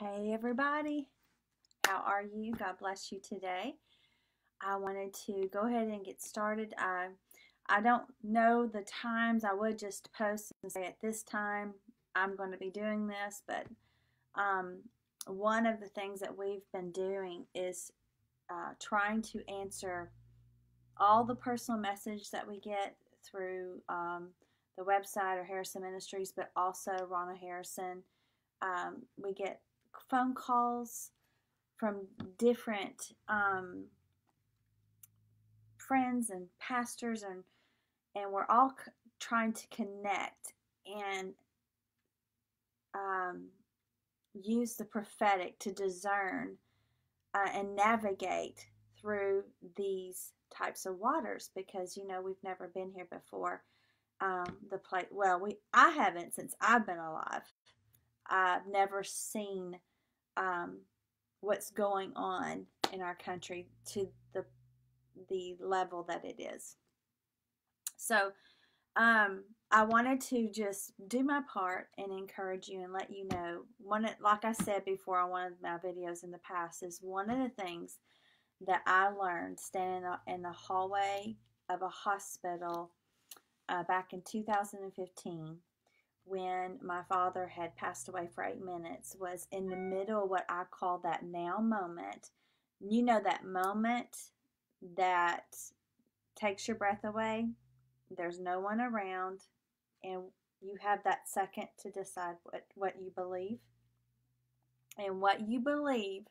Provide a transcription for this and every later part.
Hey, everybody. How are you? God bless you today. I wanted to go ahead and get started. I, I don't know the times. I would just post and say at this time I'm going to be doing this, but um, one of the things that we've been doing is uh, trying to answer all the personal message that we get through um, the website or Harrison Ministries, but also Ronald Harrison. Um, we get phone calls from different um, friends and pastors, and and we're all c- trying to connect and um, use the prophetic to discern uh, and navigate through these types of waters because you know we've never been here before. Um, the place, well, we I haven't since I've been alive. I've never seen um, what's going on in our country to the the level that it is. So um, I wanted to just do my part and encourage you and let you know. One, like I said before on one of my videos in the past, is one of the things that I learned standing in the hallway of a hospital uh, back in 2015 when my father had passed away for eight minutes was in the middle of what I call that now moment. You know, that moment that takes your breath away, there's no one around, and you have that second to decide what, what you believe. And what you believe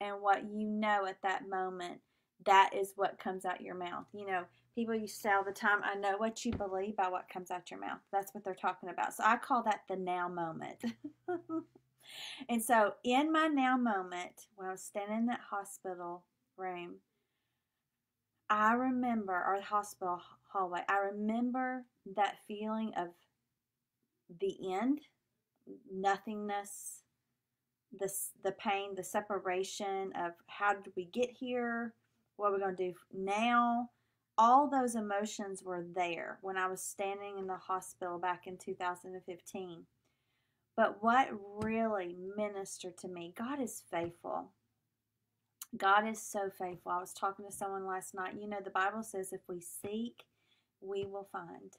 and what you know at that moment, that is what comes out your mouth. You know, people used to say all the time, I know what you believe by what comes out your mouth. That's what they're talking about. So I call that the now moment. and so in my now moment, when I was standing in that hospital room, I remember, or hospital hallway, I remember that feeling of the end, nothingness, the, the pain, the separation of how did we get here? What are we going to do now? All those emotions were there when I was standing in the hospital back in 2015. But what really ministered to me, God is faithful. God is so faithful. I was talking to someone last night. You know, the Bible says if we seek, we will find.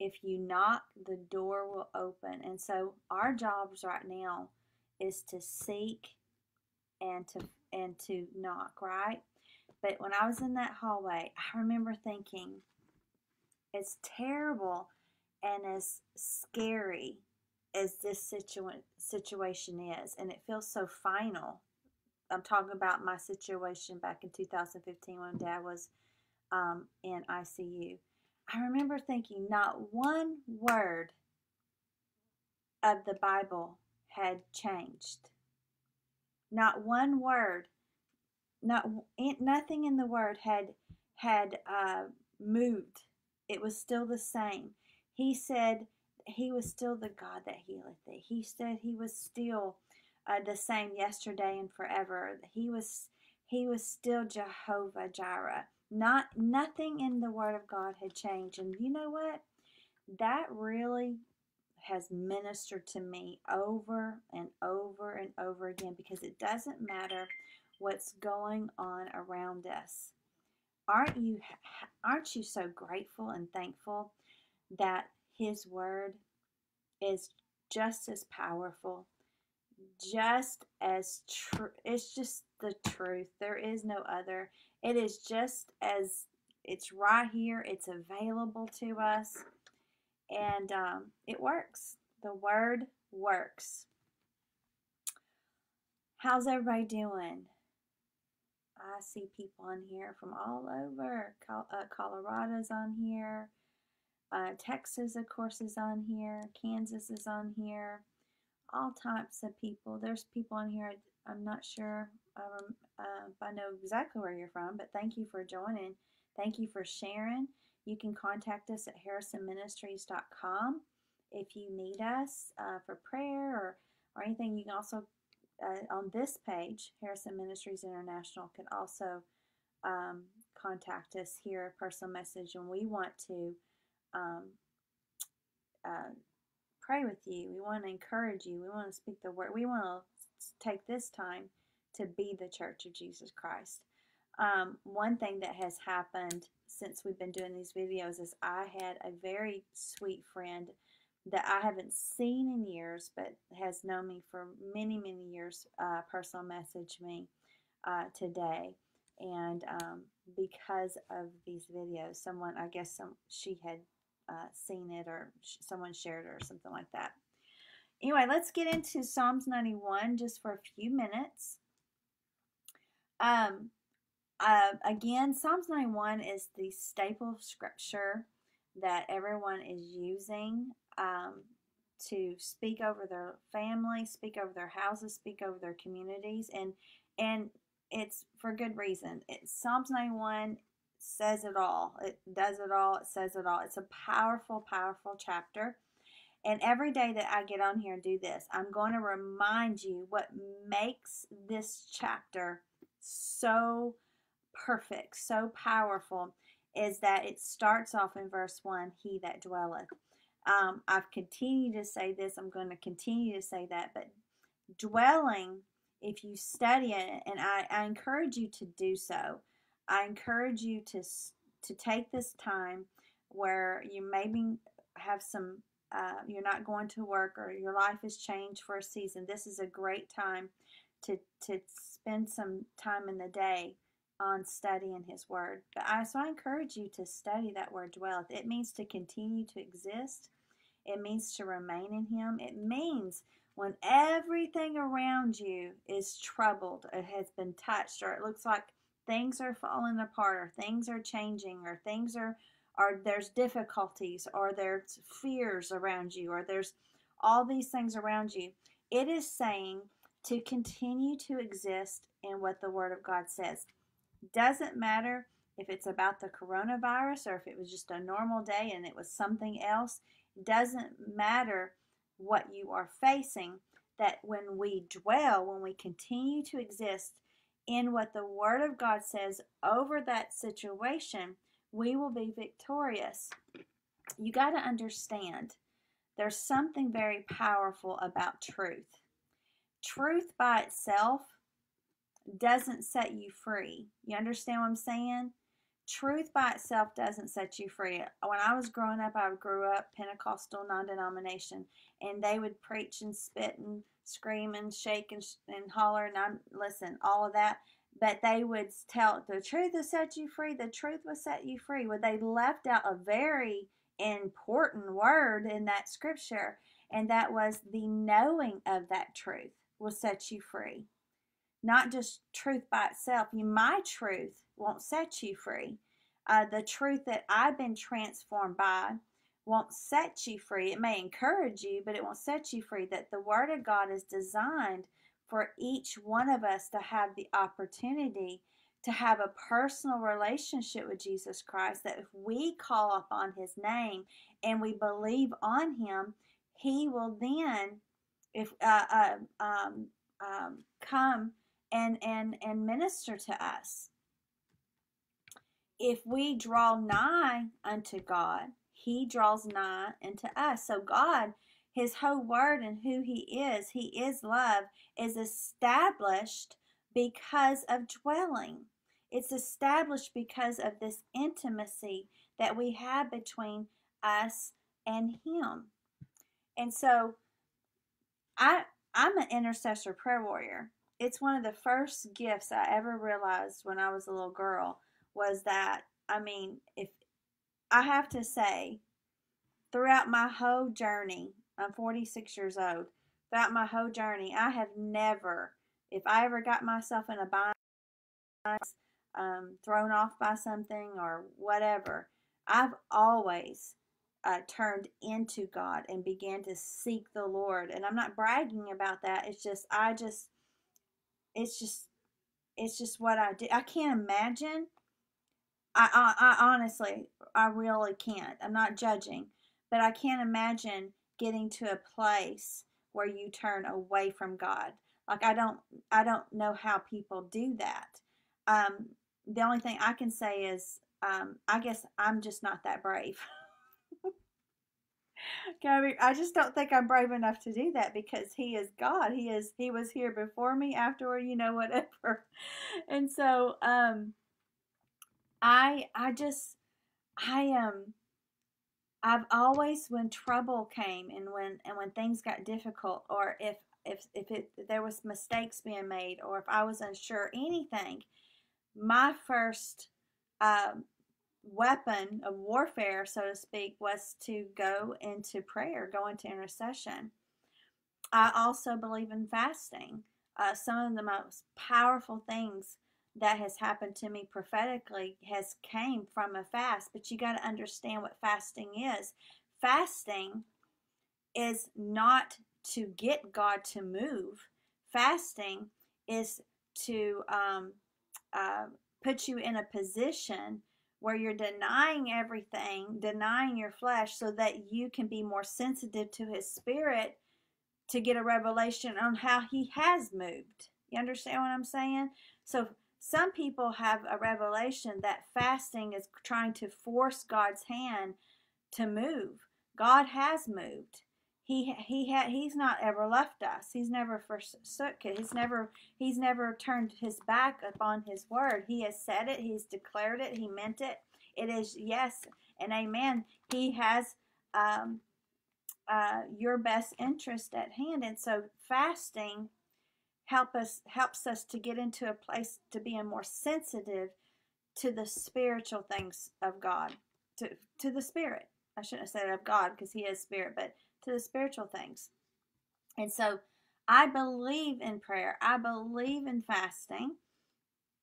If you knock, the door will open. And so our jobs right now is to seek and to and to knock, right? But when I was in that hallway, I remember thinking, as terrible and as scary as this situa- situation is, and it feels so final. I'm talking about my situation back in 2015 when dad was um, in ICU. I remember thinking not one word of the Bible had changed. Not one word not nothing in the word had had uh, moved. It was still the same. He said he was still the God that healeth thee. He said he was still uh, the same yesterday and forever. He was he was still Jehovah Jireh. Not nothing in the Word of God had changed. And you know what? That really has ministered to me over and over and over again because it doesn't matter what's going on around us. Aren't you aren't you so grateful and thankful that his word is just as powerful, just as true. It's just the truth. There is no other. It is just as it's right here. It's available to us, and um, it works. The word works. How's everybody doing? I see people on here from all over. Uh, Colorado's on here. Uh, Texas, of course, is on here. Kansas is on here. All types of people. There's people on here. I'm not sure um, uh, if I know exactly where you're from, but thank you for joining. Thank you for sharing. You can contact us at harrisonministries.com if you need us uh, for prayer or, or anything. You can also uh, on this page, Harrison Ministries International can also um, contact us here, a personal message, and we want to um, uh, pray with you. We want to encourage you. We want to speak the word. We want to take this time to be the church of Jesus Christ. Um, one thing that has happened since we've been doing these videos is I had a very sweet friend that I haven't seen in years, but has known me for many, many years, uh, personal message me uh, today. And um, because of these videos, someone, I guess some she had uh, seen it or sh- someone shared it or something like that. Anyway, let's get into Psalms 91 just for a few minutes. Um, uh, again, Psalms 91 is the staple scripture that everyone is using um, to speak over their family, speak over their houses, speak over their communities, and and it's for good reason. It, Psalms 91 says it all. It does it all. It says it all. It's a powerful, powerful chapter. And every day that I get on here and do this, I'm going to remind you what makes this chapter so perfect, so powerful, is that it starts off in verse 1 He that dwelleth. Um, I've continued to say this, I'm going to continue to say that, but dwelling, if you study it, and I, I encourage you to do so, I encourage you to, to take this time where you maybe have some, uh, you're not going to work or your life has changed for a season. This is a great time to, to spend some time in the day on studying his word. But I so I encourage you to study that word dwelleth. It means to continue to exist. It means to remain in him. It means when everything around you is troubled, it has been touched, or it looks like things are falling apart, or things are changing, or things are or there's difficulties, or there's fears around you, or there's all these things around you. It is saying to continue to exist in what the Word of God says. Doesn't matter if it's about the coronavirus or if it was just a normal day and it was something else. Doesn't matter what you are facing. That when we dwell, when we continue to exist in what the Word of God says over that situation, we will be victorious. You got to understand there's something very powerful about truth. Truth by itself doesn't set you free. You understand what I'm saying? Truth by itself doesn't set you free. When I was growing up, I grew up Pentecostal non denomination, and they would preach and spit and scream and shake and, and holler. And I listen, all of that. But they would tell the truth will set you free. The truth will set you free. Well, they left out a very important word in that scripture, and that was the knowing of that truth will set you free not just truth by itself. You, my truth won't set you free. Uh, the truth that I've been transformed by won't set you free. It may encourage you, but it won't set you free. That the Word of God is designed for each one of us to have the opportunity to have a personal relationship with Jesus Christ. That if we call upon His name and we believe on Him, He will then, if uh, uh, um, um, come and and and minister to us if we draw nigh unto god he draws nigh unto us. So god his whole word and who he is he is love is established because of dwelling. It's established because of this intimacy that we have between us and him. And so i i'm an intercessor prayer warrior. It's one of the first gifts I ever realized when I was a little girl was that I mean, if I have to say, throughout my whole journey, I'm 46 years old. Throughout my whole journey, I have never, if I ever got myself in a bind, um, thrown off by something or whatever, I've always uh, turned into God and began to seek the Lord. And I'm not bragging about that. It's just, I just, it's just it's just what I do. I can't imagine. I, I, I honestly, I really can't. I'm not judging, but I can't imagine getting to a place where you turn away from God. Like I don't, I don't know how people do that. Um, the only thing I can say is, um, I guess I'm just not that brave. I just don't think I'm brave enough to do that because he is God. He is he was here before me, afterward, you know, whatever. And so um I I just I um I've always when trouble came and when and when things got difficult or if if if it if there was mistakes being made or if I was unsure anything, my first um, weapon of warfare, so to speak, was to go into prayer, go into intercession. I also believe in fasting. Uh, some of the most powerful things that has happened to me prophetically has came from a fast, but you got to understand what fasting is. Fasting is not to get God to move. Fasting is to um, uh, put you in a position where you're denying everything, denying your flesh, so that you can be more sensitive to His Spirit to get a revelation on how He has moved. You understand what I'm saying? So, some people have a revelation that fasting is trying to force God's hand to move. God has moved. He he had he's not ever left us. He's never forsook it. He's never he's never turned his back upon his word. He has said it. He's declared it. He meant it. It is yes and amen. He has um, uh, your best interest at hand. And so fasting help us helps us to get into a place to being more sensitive to the spiritual things of god to to the spirit i shouldn't have said of god because he is spirit but to the spiritual things. And so I believe in prayer. I believe in fasting.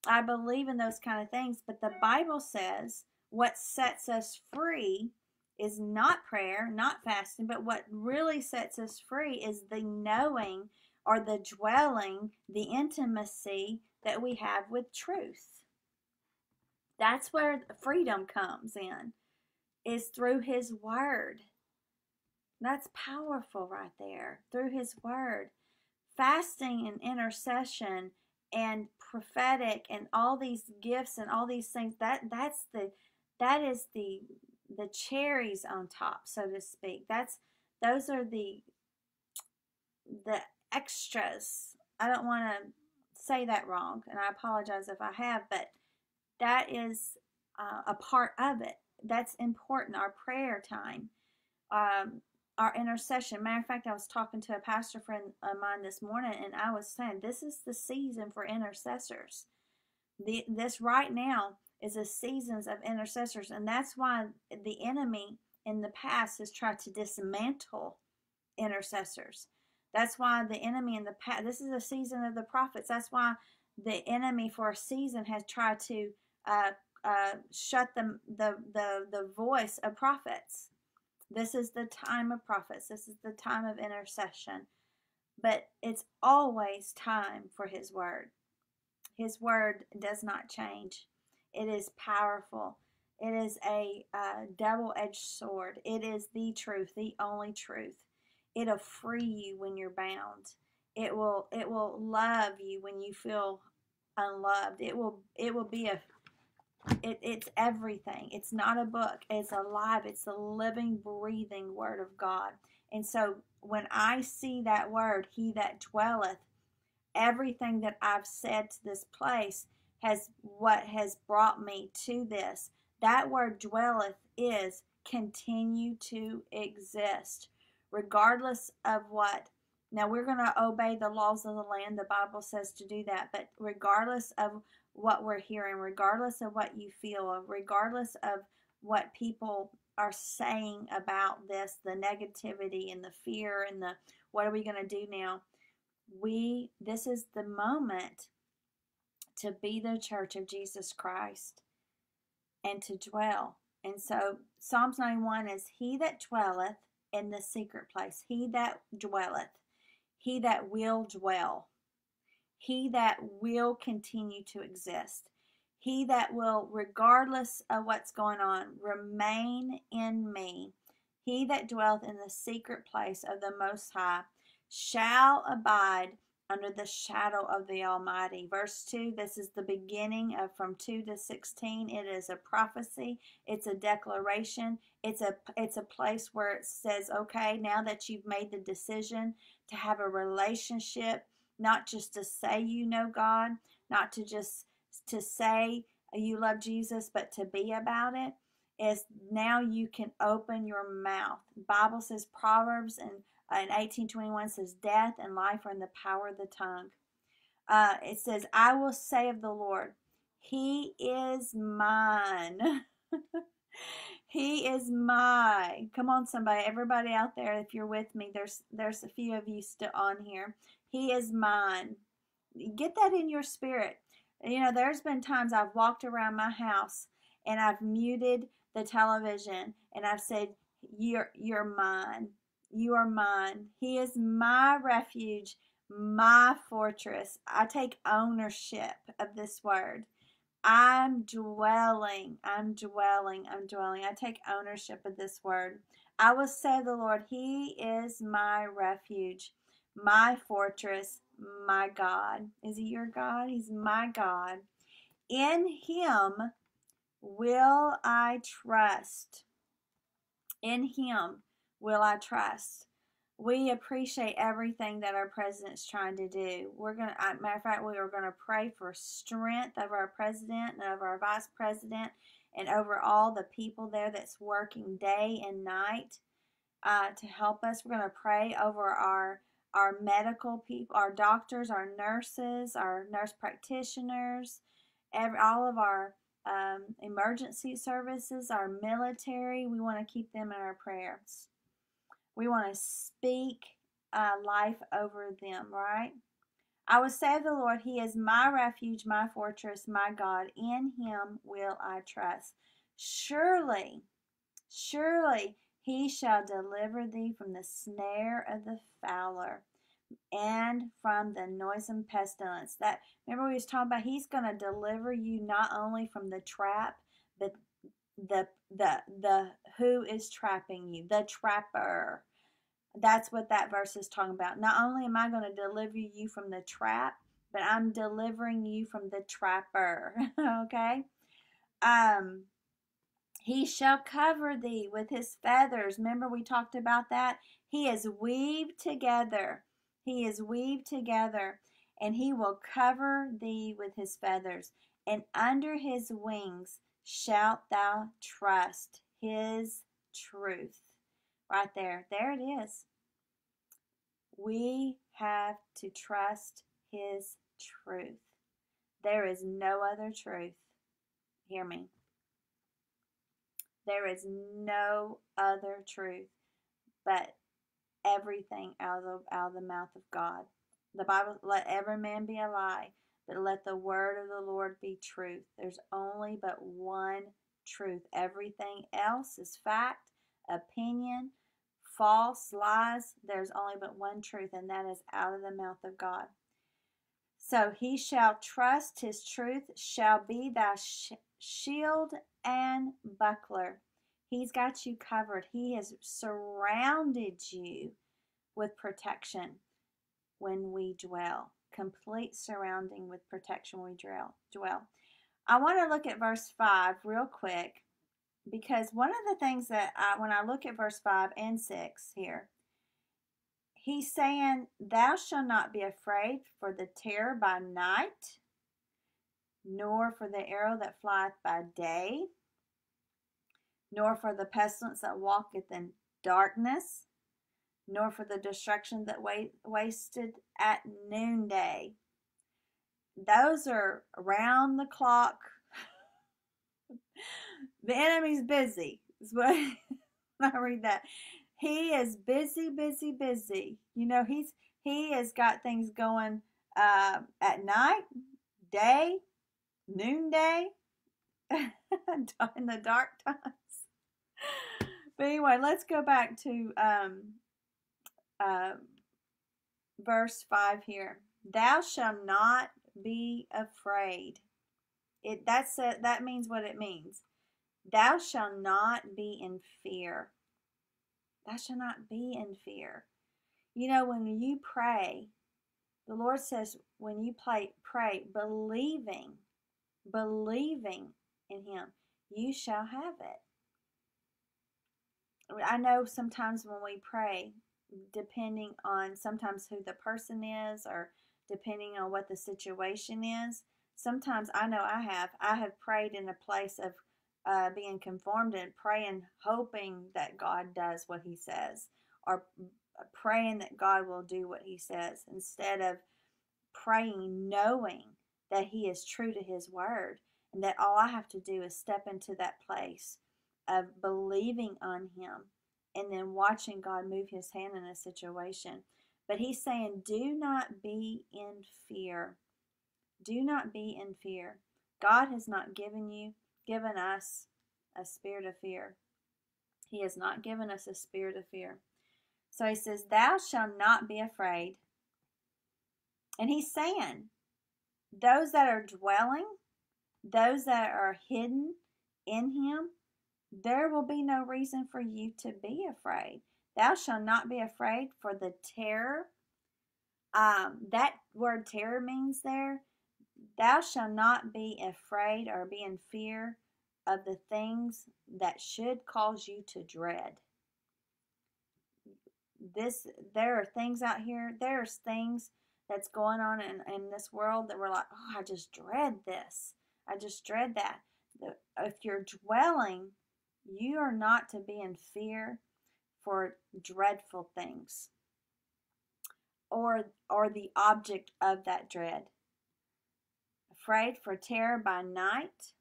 I believe in those kind of things. But the Bible says what sets us free is not prayer, not fasting, but what really sets us free is the knowing or the dwelling, the intimacy that we have with truth. That's where freedom comes in, is through His Word. That's powerful right there through His Word. Fasting and intercession and prophetic and all these gifts and all these things that that's the that is the the cherries on top so to speak that's those are the the extras i don't want to say that wrong and i apologize if i have but that is uh, a part of it that's important our prayer time um, our intercession. Matter of fact, I was talking to a pastor friend of mine this morning, and I was saying this is the season for intercessors. The, this right now is a seasons of intercessors, and that's why the enemy in the past has tried to dismantle intercessors. That's why the enemy in the past. This is a season of the prophets. That's why the enemy for a season has tried to uh, uh, shut the, the the the voice of prophets this is the time of prophets. This is the time of intercession. But it's always time for His Word. His Word does not change. It is powerful. It is a uh, double edged sword. It is the truth, the only truth. It'll free you when you're bound. It will it will love you when you feel unloved. It will it will be a it, it's everything. It's not a book. It's alive. It's the living, breathing Word of God. And so when I see that word, He that dwelleth, everything that I've said to this place has what has brought me to this. That word dwelleth is continue to exist, regardless of what. Now we're going to obey the laws of the land. The Bible says to do that. But regardless of what we're hearing, regardless of what you feel, regardless of what people are saying about this, the negativity and the fear and the what are we going to do now? We this is the moment to be the church of Jesus Christ and to dwell. And so Psalms 91 is he that dwelleth in the secret place, he that dwelleth, he that will dwell he that will continue to exist. He that will, regardless of what's going on, remain in me. He that dwelleth in the secret place of the Most High shall abide under the shadow of the Almighty. Verse 2, this is the beginning of from 2 to 16. It is a prophecy, it's a declaration, it's a it's a place where it says, okay, now that you've made the decision to have a relationship, not just to say you know God, not to just to say you love Jesus, but to be about it is now you can open your mouth. The Bible says Proverbs and in 1821 says death and life are in the power of the tongue. Uh, it says, I will say of the Lord, He is mine. he is my. Come on, somebody, everybody out there, if you're with me, there's there's a few of you still on here. He is mine. Get that in your spirit. You know, there's been times I've walked around my house and I've muted the television and I've said, You're you're mine. You are mine. He is my refuge, my fortress. I take ownership of this word. I'm dwelling, I'm dwelling, I'm dwelling. I take ownership of this word. I will say the Lord, He is my refuge, my fortress, my God. Is He your God? He's my God. In Him will I trust. In Him will I trust? We appreciate everything that our president's trying to do. We're going to, matter of fact, we are going to pray for strength of our president and of our vice president and over all the people there that's working day and night uh, to help us. We're going to pray over our our medical people, our doctors, our nurses, our nurse practitioners, every, all of our um, emergency services, our military. We want to keep them in our prayers. We want to speak uh, life over them, right? I will say of the Lord, He is my refuge, my fortress, my God. In Him will I trust. Surely, surely He shall deliver thee from the snare of the fowler and from the noisome pestilence. That remember we was talking about He's going to deliver you not only from the trap, but the the the who is trapping you the trapper. That's what that verse is talking about. Not only am i going to deliver you from the trap but i'm delivering you from the trapper okay? Um he shall cover thee with his feathers. Remember we talked about that? He is weaved together. He is weaved together and he will cover thee with his feathers. And under his wings shalt thou trust his truth. Right there. There it is. We have to trust his truth. There is no other truth. Hear me. There is no other truth but everything out of, the, out of the mouth of God. The Bible, let every man be a lie, but let the word of the Lord be truth. There's only but one truth. Everything else is fact, opinion, false, lies. There's only but one truth, and that is out of the mouth of God. So he shall trust his truth, shall be thy sh- shield and buckler. He's got you covered. He has surrounded you with protection when we dwell complete surrounding with protection we dwell. I want to look at verse 5 real quick because one of the things that I, when I look at verse 5 and 6 here, he's saying, Thou shalt not be afraid for the terror by night, nor for the arrow that flieth by day, nor for the pestilence that walketh in darkness, nor for the destruction that wasted at noonday. Those are round the clock. the enemy's busy. Is what I read that. He is busy, busy, busy. You know, he's he has got things going uh, at night, day, noonday, in the dark times. But anyway, let's go back to um, uh, verse 5 here. Thou shalt not be afraid. It that's a, that means what it means. Thou shalt not be in fear. Thou shalt not be in fear. You know, when you pray, The Lord says when you pray, pray believing, believing in Him, you shall have it. I know sometimes when we pray, depending on sometimes who the person is or depending on what the situation is, sometimes I know I have. I have prayed in a place of uh, being conformed and praying, hoping that God does what He says, or praying that God will do what He says, instead of praying knowing that He is true to His word and that all I have to do is step into that place of believing on Him and then watching God move His hand in a situation. But He's saying, do not be in fear. Do not be in fear. God has not given you, given us a spirit of fear. He has not given us a spirit of fear. So he says, Thou shalt not be afraid. And he's saying, those that are dwelling, those that are hidden in him, there will be no reason for you to be afraid. Thou shalt not be afraid for the terror. Um, that word terror means there, thou shalt not be afraid or be in fear of the things that should cause you to dread. This there are things out here, there's things that's going on in, in this world that we're like, oh, I just dread this. I just dread that. If you're dwelling you are not to be in fear for dreadful things or or the object of that dread. Afraid for terror by night,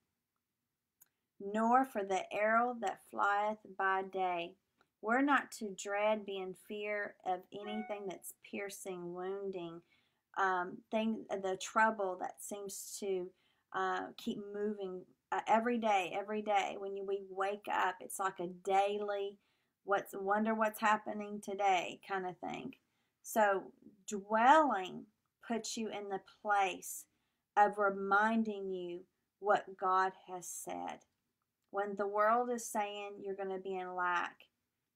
nor for the arrow that flieth by day. We're not to dread, be in fear of anything that's piercing, wounding, um, thing, the trouble that seems to uh, keep moving uh, every day, every day. When you, we wake up, it's like a daily, what's wonder what's happening today kind of thing. So dwelling puts you in the place of reminding you what God has said. When the world is saying you're going to be in lack,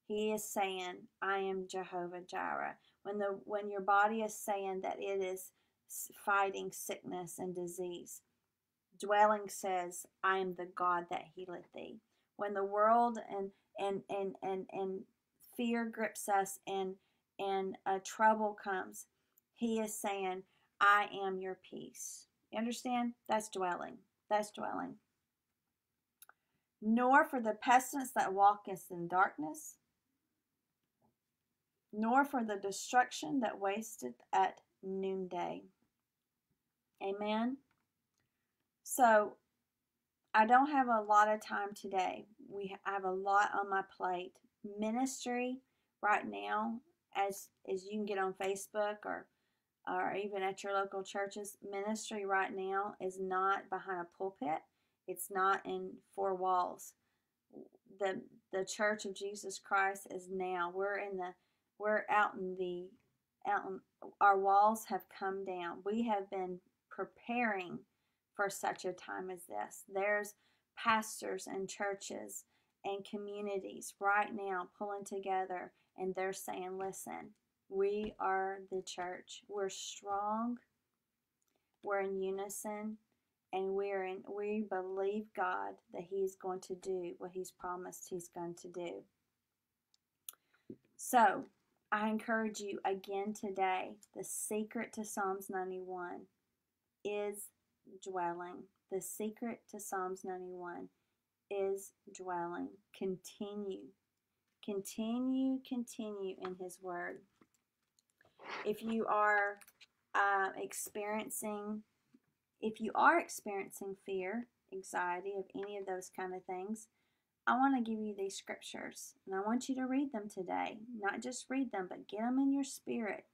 He is saying, I am Jehovah Jireh. When the when your body is saying that it is fighting sickness and disease, dwelling says, I am the God that healeth thee. When the world and and and and, and fear grips us and and uh, trouble comes, he is saying, I am your peace. You understand? That's dwelling. That's dwelling. Nor for the pestilence that walketh in darkness, nor for the destruction that wasteth at noonday. Amen. So I don't have a lot of time today. We have a lot on my plate. Ministry right now, as as you can get on Facebook or or even at your local churches, ministry right now is not behind a pulpit. It's not in four walls. The the Church of Jesus Christ is now. We're in the we're out in the out in, our walls have come down. We have been preparing for such a time as this. There's pastors and churches and communities right now pulling together and they're saying, listen, we are the church. We're strong. We're in unison and we're in we believe God that he's going to do what he's promised he's going to do. So, I encourage you again today, the secret to Psalms 91 is dwelling. The secret to Psalms 91 is dwelling. Continue. Continue, continue in His Word. If you are uh, experiencing, if you are experiencing fear, anxiety, of any of those kind of things, I want to give you these scriptures and I want you to read them today. Not just read them, but get them in your spirit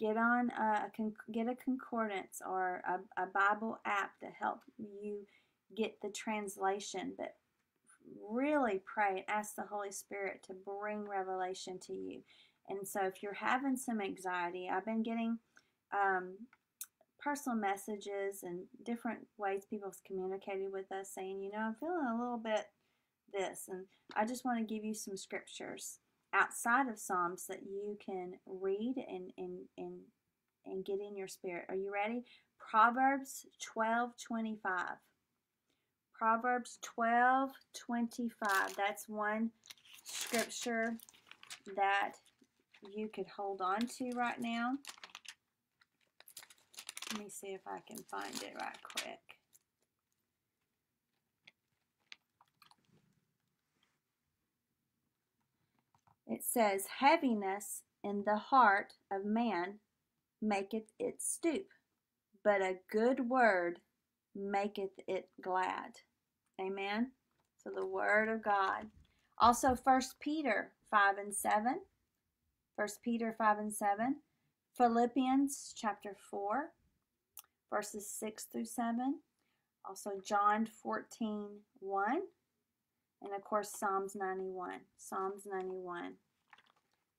get on a, get a concordance or a, a Bible app to help you get the translation, but really pray and ask the Holy Spirit to bring revelation to you. And so, if you're having some anxiety, I've been getting um, personal messages and different ways people have communicated with us saying, you know, I'm feeling a little bit this. And I just want to give you some scriptures outside of Psalms that you can read and, and, and, and get in your spirit. Are you ready? Proverbs 12 25. Proverbs 12 25. That's one scripture that you could hold on to right now. Let me see if I can find it right quick. It says, Heaviness in the heart of man maketh it stoop, but a good word maketh it glad. Amen. So the word of God. Also, First Peter 5 and 7. First Peter 5 and 7. Philippians chapter 4, verses 6 through 7. Also, John 14 1. And of course, Psalms 91. Psalms 91.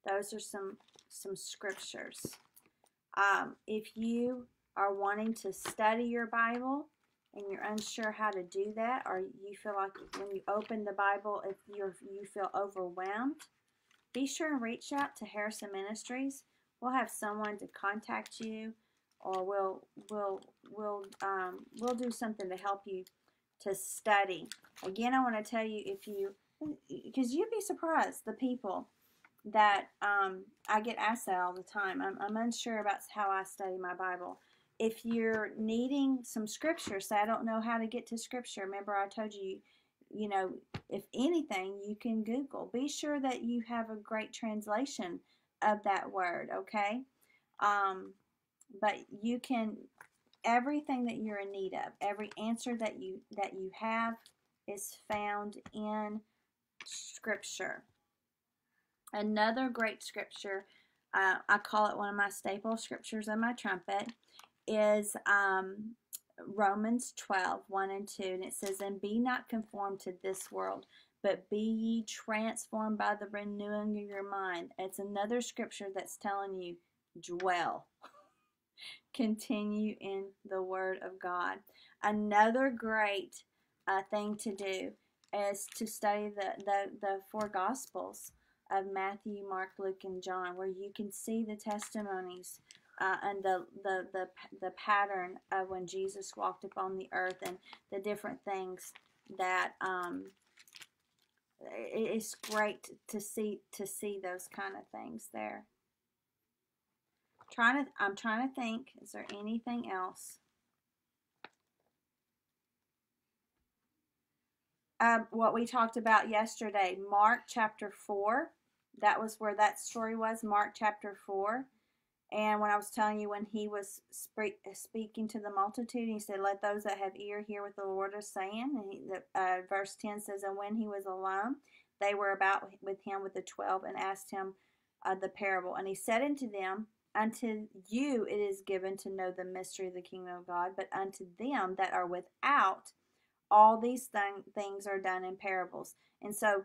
Those are some some scriptures. Um, if you are wanting to study your Bible and you're unsure how to do that, or you feel like when you open the Bible, if you you feel overwhelmed, be sure and reach out to Harrison Ministries. We'll have someone to contact you, or we'll we'll we'll um, we'll do something to help you to study. Again, I want to tell you if you because you'd be surprised the people that um, I get asked that all the time. I'm, I'm unsure about how I study my Bible. If you're needing some scripture, say I don't know how to get to scripture. Remember, I told you, you know, if anything, you can Google. Be sure that you have a great translation of that word, okay? Um, but you can everything that you're in need of, every answer that you that you have is found in scripture. Another great scripture, uh, I call it one of my staple scriptures on my trumpet, is um, Romans 12, 1 and 2. And it says, And be not conformed to this world, but be ye transformed by the renewing of your mind. It's another scripture that's telling you, dwell. Continue in the Word of God. Another great uh, thing to do is to study the, the, the four Gospels of Matthew, Mark, Luke, and John, where you can see the testimonies uh, and the, the, the, the pattern of when Jesus walked upon the earth and the different things that um, it's great to see to see those kind of things there. Trying to, I'm trying to think. Is there anything else? Um, what we talked about yesterday, Mark chapter four that was where that story was, Mark chapter 4. And when I was telling you when he was speaking to the multitude, he said, Let those that have ear hear what the Lord is saying. And he, the, uh, verse 10 says, And when he was alone, they were about with him with the twelve and asked him uh, the parable. And he said unto them, Unto you it is given to know the mystery of the kingdom of God, but unto them that are without, all these th- things are done in parables. And so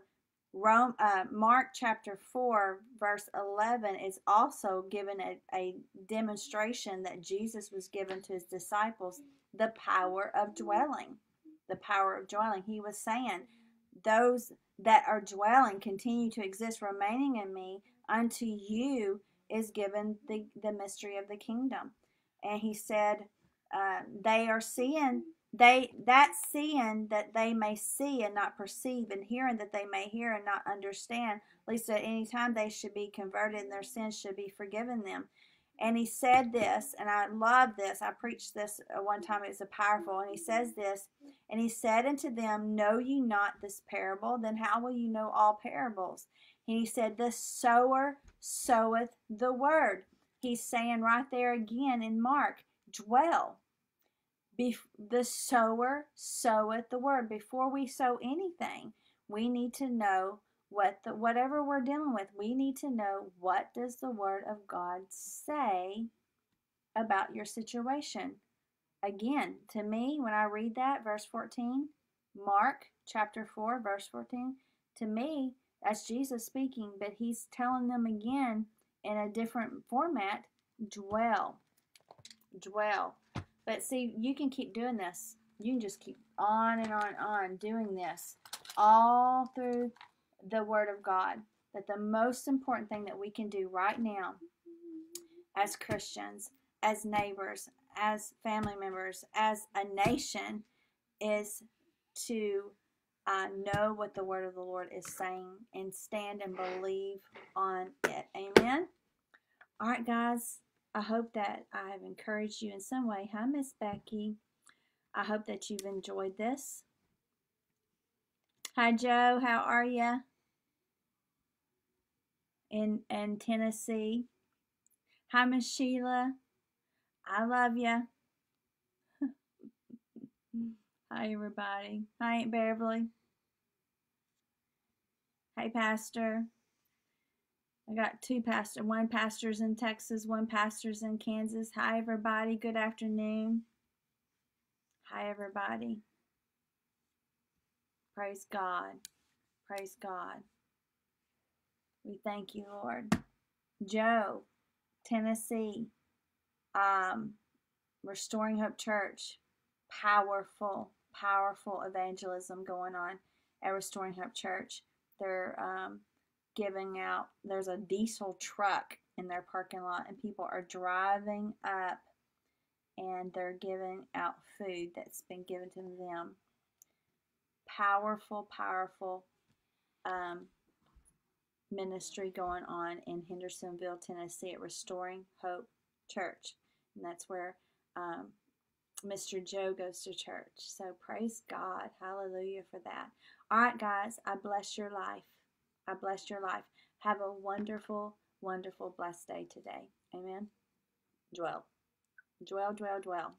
Rome, uh, Mark chapter 4, verse 11 is also given a, a demonstration that Jesus was given to his disciples the power of dwelling. The power of dwelling. He was saying, Those that are dwelling continue to exist, remaining in me, unto you is given the, the mystery of the kingdom. And he said, uh, They are seeing they that seeing that they may see and not perceive, and hearing that they may hear and not understand, at least at any time they should be converted and their sins should be forgiven them. And he said this, and I love this. I preached this one time, it's a powerful. And he says this, and he said unto them, Know ye not this parable? Then how will you know all parables? And he said, The sower soweth the word. He's saying right there again in Mark, dwell Bef- the sower soweth the word. Before we sow anything, we need to know what the whatever we're dealing with. We need to know what does the word of God say about your situation. Again, to me, when I read that, verse 14, Mark chapter 4, verse 14, to me, that's Jesus speaking, but he's telling them again in a different format dwell. Dwell. But see, you can keep doing this. You can just keep on and on and on doing this all through the Word of God. That the most important thing that we can do right now as Christians as neighbors, as family members, as a nation is to uh, know what the word of the Lord is saying and stand and believe on it. Amen. All right, guys. I hope that I have encouraged you in some way. Hi, Miss Becky. I hope that you've enjoyed this. Hi, Joe. How are you? In in Tennessee. Hi, Miss Sheila. I love you. Hi, everybody. Hi, Aunt Beverly. Hey, Pastor. I got two pastors. One pastor's in Texas, one pastor's in Kansas. Hi, everybody. Good afternoon. Hi, everybody. Praise God. Praise God. We thank you, Lord. Joe, Tennessee, um, Restoring Hope Church, powerful, powerful evangelism going on at Restoring Hope Church. They're um, giving out, there's a diesel truck in their parking lot, and people are driving up and they're giving out food that's been given to them. Powerful, powerful um, ministry going on in Hendersonville, Tennessee at Restoring Hope Church. And that's where um, Mr. Joe goes to church. So praise God. Hallelujah for that. All right, guys, I bless your life. I bless your life. Have a wonderful, wonderful, blessed day today. Amen. Dwell. Dwell, dwell, dwell.